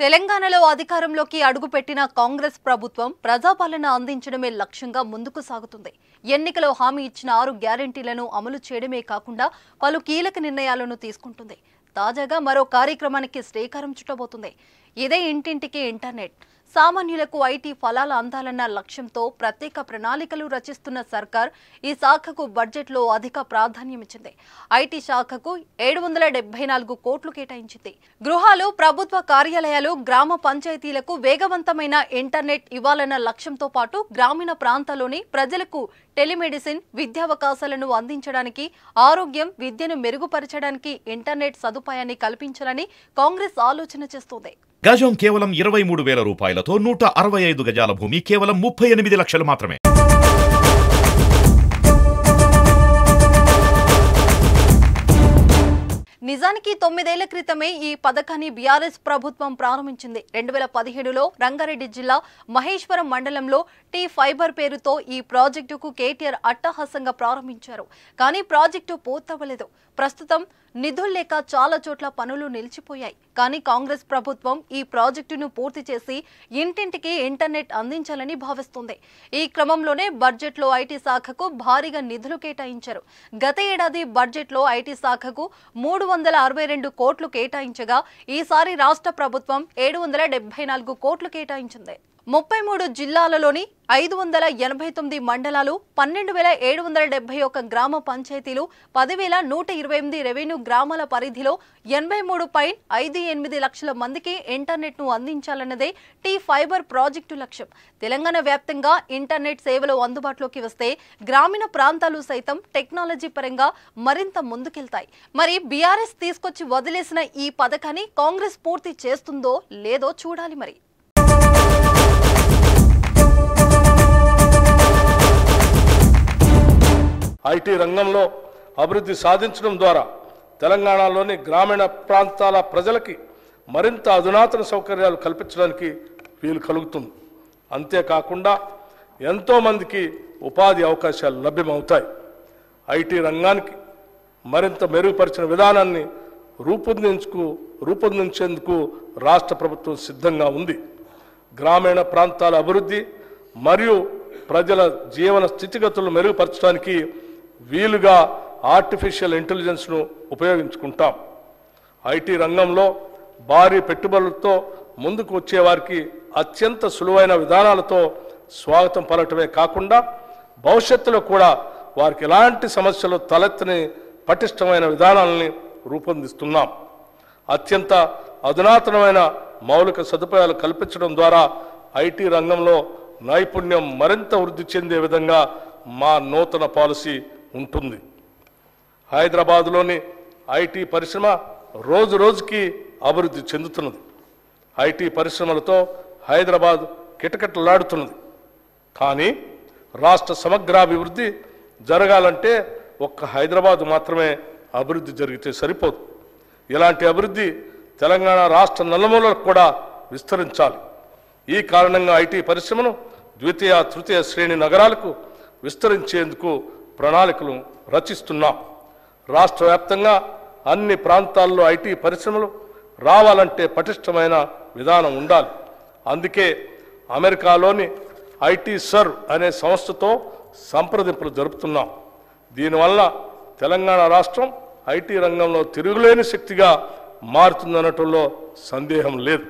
తెలంగాణలో అధికారంలోకి అడుగుపెట్టిన కాంగ్రెస్ ప్రభుత్వం ప్రజాపాలన అందించడమే లక్ష్యంగా ముందుకు సాగుతుంది. ఎన్నికలో హామీ ఇచ్చిన ఆరు గ్యారంటీలను అమలు చేయడమే కాకుండా పలు కీలక నిర్ణయాలను తీసుకుంటుంది. తాజాగా మరో కార్యక్రమానికి శ్రీకారం చుట్టబోతుంది. ఇదే ఇంటింటికి ఇంటర్నెట్. సామాన్యులకు ఐటీ ఫలాలు అందాలన్న లక్ష్యంతో ప్రత్యేక ప్రణాళికలు రచిస్తున్న సర్కార్ ఈ శాఖకు బడ్జెట్లో అధిక ప్రాధాన్యమిచ్చింది ఐటీ శాఖకు ఏడు వందల డెబ్బై నాలుగు కోట్లు కేటాయించింది. గృహాలు ప్రభుత్వ కార్యాలయాలు గ్రామ పంచాయతీలకు వేగవంతమైన ఇంటర్నెట్ ఇవ్వాలన్న లక్ష్యంతో పాటు గ్రామీణ ప్రాంతాల్లోని ప్రజలకు టెలిమెడిసిన్ విద్యావకాశాలను అందించడానికి ఆరోగ్యం విద్యను మెరుగుపరచడానికి ఇంటర్నెట్ సదుపాయాన్ని కల్పించాలని కాంగ్రెస్ ఆలోచన చేస్తోంది. గజం కేవలం ఇరవై మూడు వేల రూపాయలతో నూట అరవై ఐదు గజాల భూమి కేవలం ముప్పై ఎనిమిది లక్షలు మాత్రమే. నిజానికి తొమ్మిదేళ్ళ క్రితమే ఈ పథకాన్ని బీఆర్ఎస్ ప్రభుత్వం ప్రారంభించింది. రెండు వేల పదిహేడులో రంగారెడ్డి జిల్లా మహేశ్వరం మండలంలో టీ ఫైబర్ పేరుతో ఈ ప్రాజెక్టుకు కేటీఆర్ అట్టహాసంగా ప్రారంభించారు. కానీ ప్రాజెక్టు పూర్తవ్వలేదు. ప్రస్తుతం నిధులు లేక చాలా చోట్ల పనులు నిలిచిపోయాయి. కానీ కాంగ్రెస్ ప్రభుత్వం ఈ ప్రాజెక్టును పూర్తి చేసి ఇంటింటికి ఇంటర్నెట్ అందించాలని భావిస్తుంది. ఈ క్రమంలోనే బడ్జెట్లో ఐటీ శాఖకు భారీగా నిధులు కేటాయించారు. గత ఏడాది బడ్జెట్లో ఐటీ శాఖకు మూడు వందల అరవై రెండు కోట్లు కేటాయించగా ఈసారి రాష్ట్ర ప్రభుత్వం ఏడు వందల డెబ్బై నాలుగు కోట్లు కేటాయించింది. ముప్పై మూడు జిల్లాలలోని ఐదు వందల ఎనభై తొమ్మిది మండలాలు పన్నెండు వేల ఏడు వందల డెబ్బై ఒక గ్రామ పంచాయతీలు పదివేల నూట ఇరవై ఎనిమిది రెవెన్యూ గ్రామాల పరిధిలో ఎనభై మూడు పాయింట్ ఐదు ఎనిమిది లక్షల మందికి ఇంటర్నెట్ను అందించాలన్నదే టీ ఫైబర్ ప్రాజెక్టు లక్ష్యం. తెలంగాణ వ్యాప్తంగా ఇంటర్నెట్ సేవలు అందుబాటులోకి వస్తే గ్రామీణ ప్రాంతాలు సైతం టెక్నాలజీ పరంగా మరింత ముందుకెళ్తాయి. మరి బీఆర్ఎస్ తీసుకొచ్చి వదిలేసిన ఈ పథకాన్ని కాంగ్రెస్ పూర్తి చేస్తుందో లేదో చూడాలి మరి. ఐటీ రంగంలో అభివృద్ధి సాధించడం ద్వారా తెలంగాణలోని గ్రామీణ ప్రాంతాల ప్రజలకి మరింత అధునాతన సౌకర్యాలు కల్పించడానికి వీలు కలుగుతుంది. అంతేకాకుండా ఎంతోమందికి ఉపాధి అవకాశాలు లభ్యమవుతాయి. ఐటీ రంగానికి మరింత మెరుగుపరిచిన విధానాన్ని రూపొందించుకు రూపొందించేందుకు రాష్ట్ర ప్రభుత్వం సిద్ధంగా ఉంది. గ్రామీణ ప్రాంతాల అభివృద్ధి మరియు ప్రజల జీవన స్థితిగతులను మెరుగుపరచడానికి వీలుగా ఆర్టిఫిషియల్ ఇంటెలిజెన్స్ను ఉపయోగించుకుంటాం. ఐటీ రంగంలో భారీ పెట్టుబడులతో ముందుకు వచ్చే వారికి అత్యంత సులువైన విధానాలతో స్వాగతం పలటమే కాకుండా భవిష్యత్తులో కూడా వారికి ఎలాంటి సమస్యలు తలెత్తని పటిష్టమైన విధానాలని రూపొందిస్తున్నాం. అత్యంత అధునాతనమైన మౌలిక సదుపాయాలు కల్పించడం ద్వారా ఐటీ రంగంలో నైపుణ్యం మరింత వృద్ధి చెందే విధంగా మా నూతన పాలసీ ఉంటుంది. హైదరాబాదులోని ఐటీ పరిశ్రమ రోజు రోజుకి అభివృద్ధి చెందుతున్నది. ఐటీ పరిశ్రమలతో హైదరాబాద్ కిటకిటలాడుతున్నది. కానీ రాష్ట్ర సమగ్రాభివృద్ధి జరగాలంటే ఒక్క హైదరాబాద్ మాత్రమే అభివృద్ధి జరిగితే సరిపోదు. ఇలాంటి అభివృద్ధి తెలంగాణ రాష్ట్ర నలుమూలలకు కూడా విస్తరించాలి. ఈ కారణంగా ఐటీ పరిశ్రమను ద్వితీయ తృతీయ శ్రేణి నగరాలకు విస్తరించేందుకు ప్రణాళికలు రచిస్తున్నాం. రాష్ట్ర వ్యాప్తంగా అన్ని ప్రాంతాల్లో ఐటీ పరిశ్రమలు రావాలంటే పటిష్టమైన విధానం ఉండాలి. అందుకే అమెరికాలోని ఐటీ సర్ అనే సంస్థతో సంప్రదింపులు జరుపుతున్నాం. దీనివల్ల తెలంగాణ రాష్ట్రం ఐటీ రంగంలో తిరుగులేని శక్తిగా మారుతుందనటంలో సందేహం లేదు.